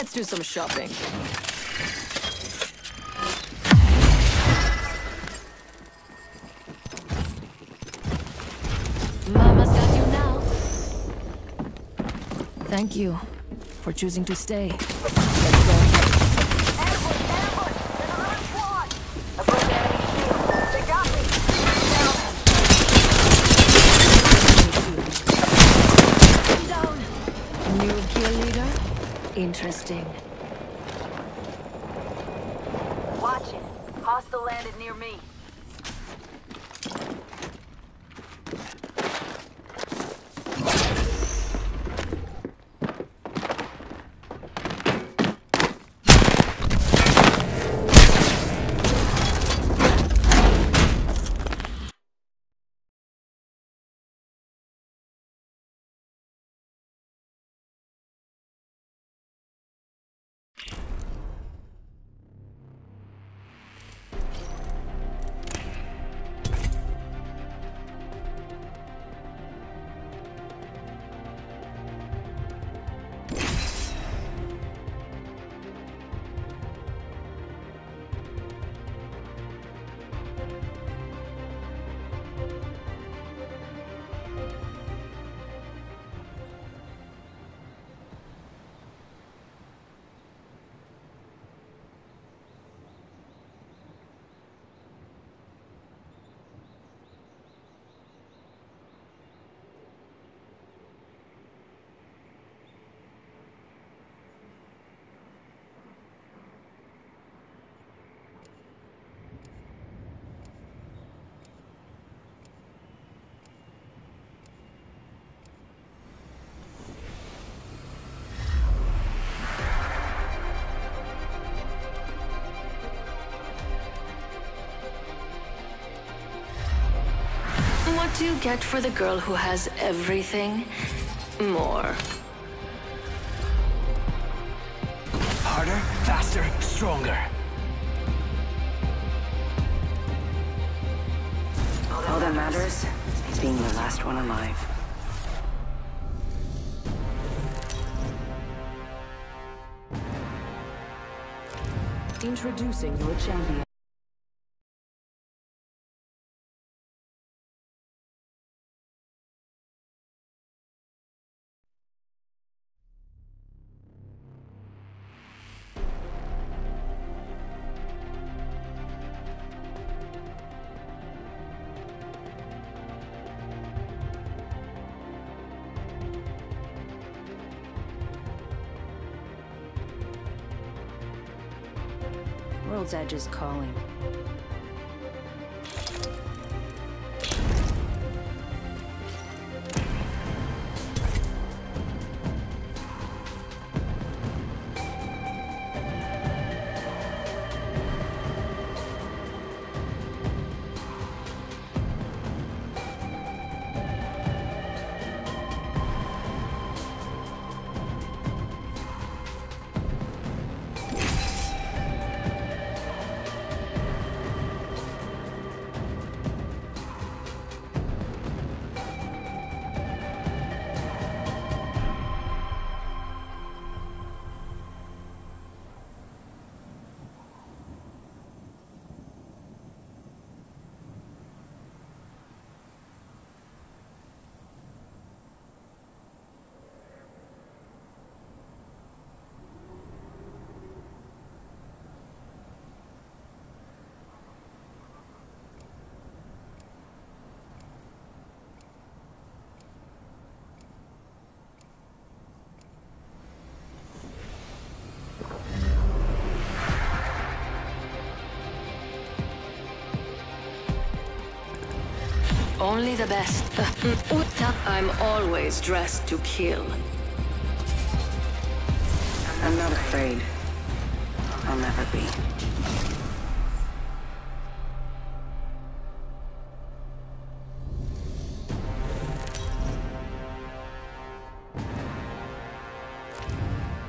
Let's do some shopping. Mama's got you now. Thank you for choosing to stay. Interesting. Watch it. Hostile landed near me. Do you get for the girl who has everything? More. Harder, faster, stronger. All that matters is being the last one alive. Introducing your champion. World's Edge is calling. Only the best. I'm always dressed to kill. I'm not afraid. I'll never be.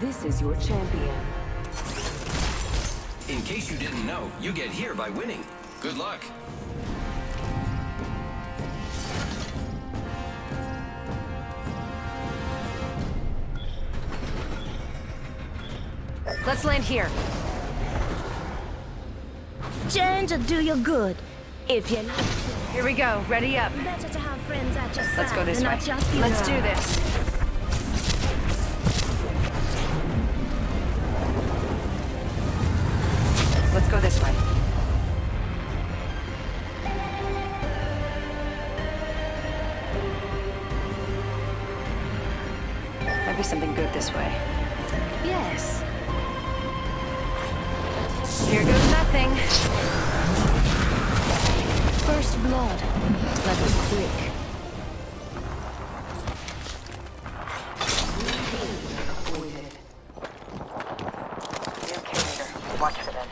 This is your champion. In case you didn't know, you get here by winning. Good luck. Let's land here. Change will do you good. If you Here we go. Ready up. better to have friends at your Let's go this way. Let's do this. Here goes nothing. First blood. That was quick. New Curator. Watch for them.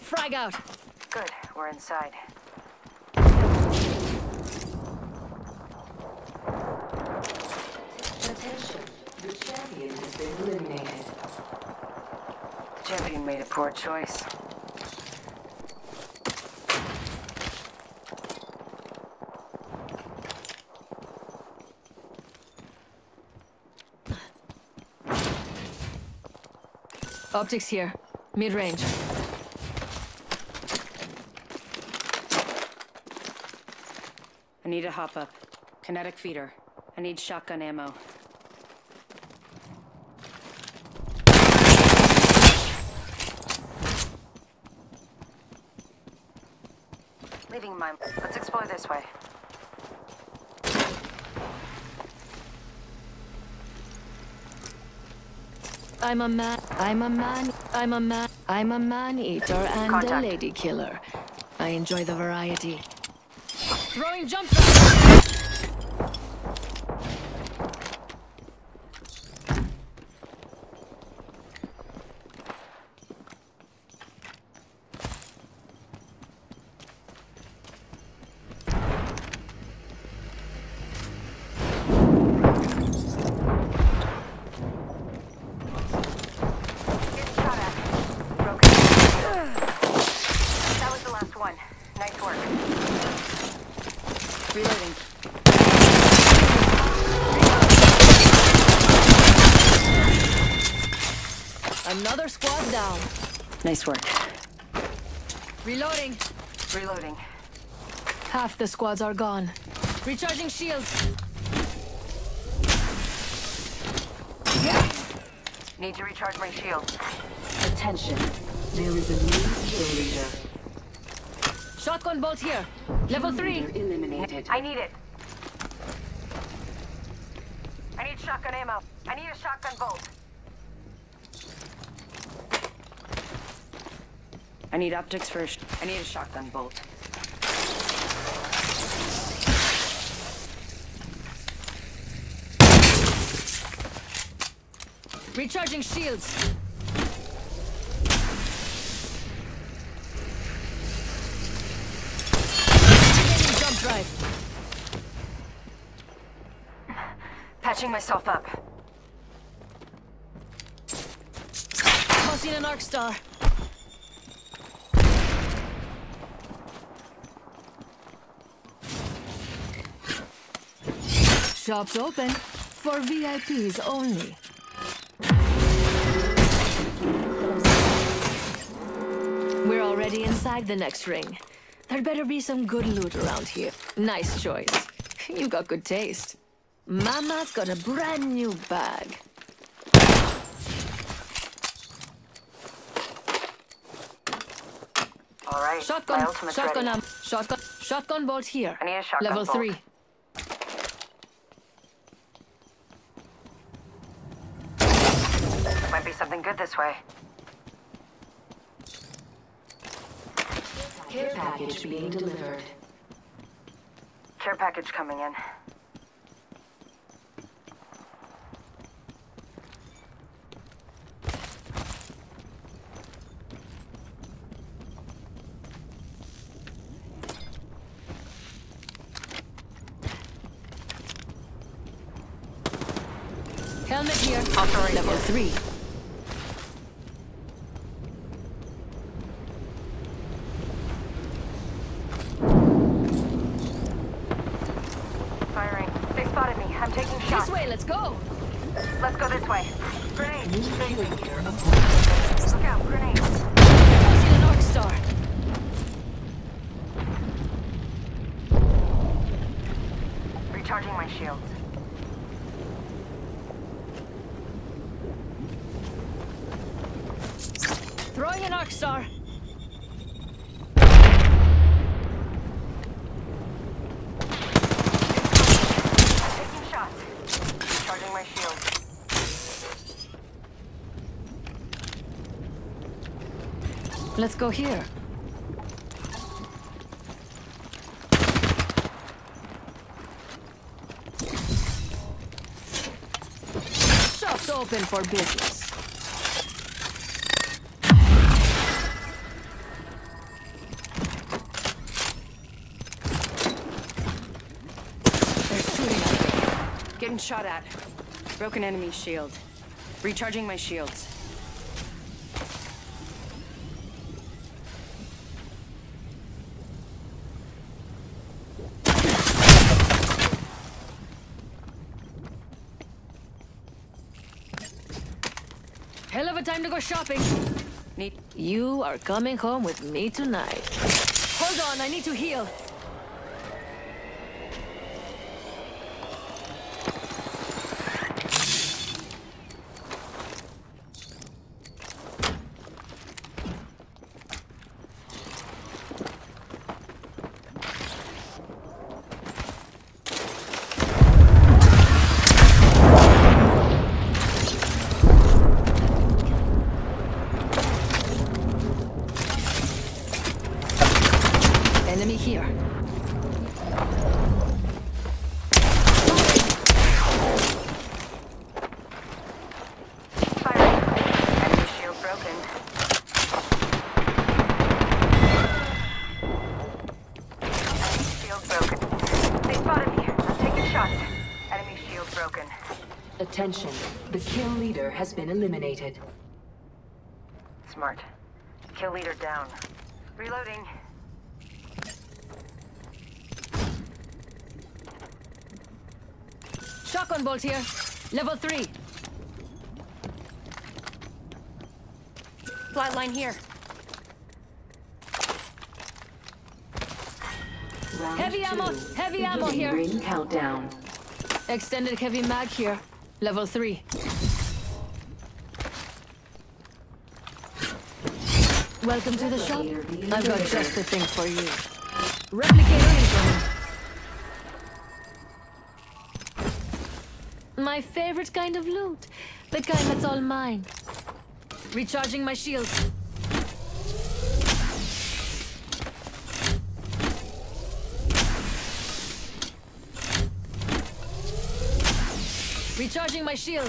Frag out. Good. We're inside. Attention. The champion has been eliminated. Champion made a poor choice. Optics here. Mid-range. I need a hop up. Kinetic feeder. I need shotgun ammo. Leaving mine. Let's explore this way. I'm a man. I'm a man. I'm a man. I'm a man eater and Contact. a lady killer. I enjoy the variety. Throwing jump. Nice work. Reloading. Another squad down. Nice work. Reloading. Reloading. Half the squads are gone. Recharging shields. Need to recharge my shield. Attention. There is a new kill leader. Shotgun bolt here. Level three. Eliminated. I need it. I need shotgun ammo. I need a shotgun bolt. I need optics first. I need a shotgun bolt. Recharging shields. Getting jump drive. Patching myself up. Tossing an arc star. Shops open for VIPs only. We're already inside the next ring. There better be some good loot around here. Nice choice. You got good taste. Mama's got a brand new bag. All right. Shotgun, shotgun, ready. um, shotgun, shotgun bolt here. I need a shotgun Level bolt. three. Might be something good this way. Care package being delivered. Care package coming in. Helmet here. Operator level 3. Taking This shots. way, let's go. Let's go this way. Grenade. New kill leader appointed. Look out, grenade. I see an arc star. Recharging my shields. Throwing an arc star. Taking shots. Recharging my shields. Let's go here. Shop's open for business. They're shooting. Getting shot at. Broken enemy shield. Recharging my shields. A time to go shopping. Need You are coming home with me tonight. Hold on, I need to heal. Attention. The kill leader has been eliminated. Smart. Kill leader down. Reloading. Shotgun bolt here. Level 3. flatline here. Round Heavy two. ammo, heavy ammo here. Ring countdown. Extended heavy mag here. Level 3. Welcome to the shop. I've got just the thing for you. Replicator incoming. My favorite kind of loot. The kind that's all mine. Recharging my shields. Recharging my.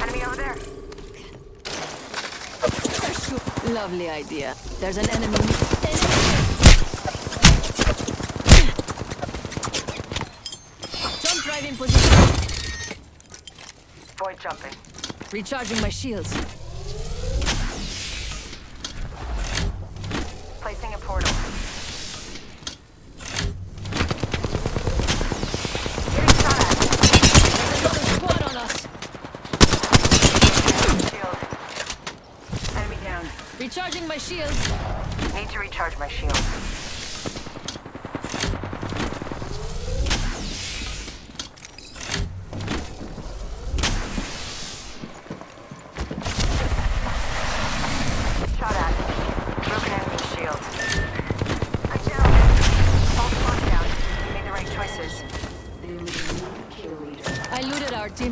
Enemy there. Lovely idea. There's an enemy. Jump Jumping. Recharging my shields. Placing a portal. Getting shot at. There's another squad on us. Shield. Enemy down. Recharging my shields. Need to recharge my shield.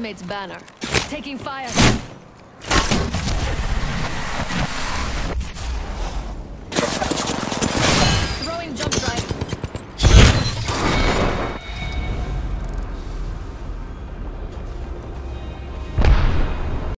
Teammate's banner. Taking fire.